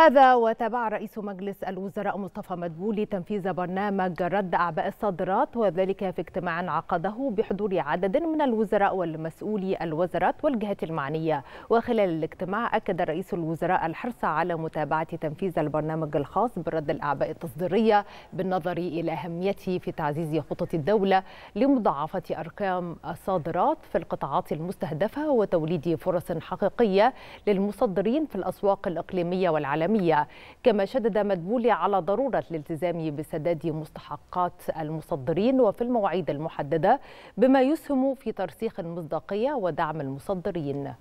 هذا وتابع رئيس مجلس الوزراء مصطفى مدبولي تنفيذ برنامج رد أعباء الصادرات وذلك في اجتماع عقده بحضور عدد من الوزراء والمسؤولي الوزارات والجهات المعنية. وخلال الاجتماع أكد رئيس الوزراء الحرص على متابعة تنفيذ البرنامج الخاص برد الأعباء التصديرية بالنظر إلى أهميته في تعزيز خطط الدولة لمضاعفة أرقام الصادرات في القطاعات المستهدفة وتوليد فرص حقيقية للمصدرين في الأسواق الإقليمية والعالمية. العالمية كما شدد مدبولي على ضرورة الالتزام بسداد مستحقات المصدرين وفي المواعيد المحددة بما يسهم في ترسيخ المصداقية ودعم المصدرين.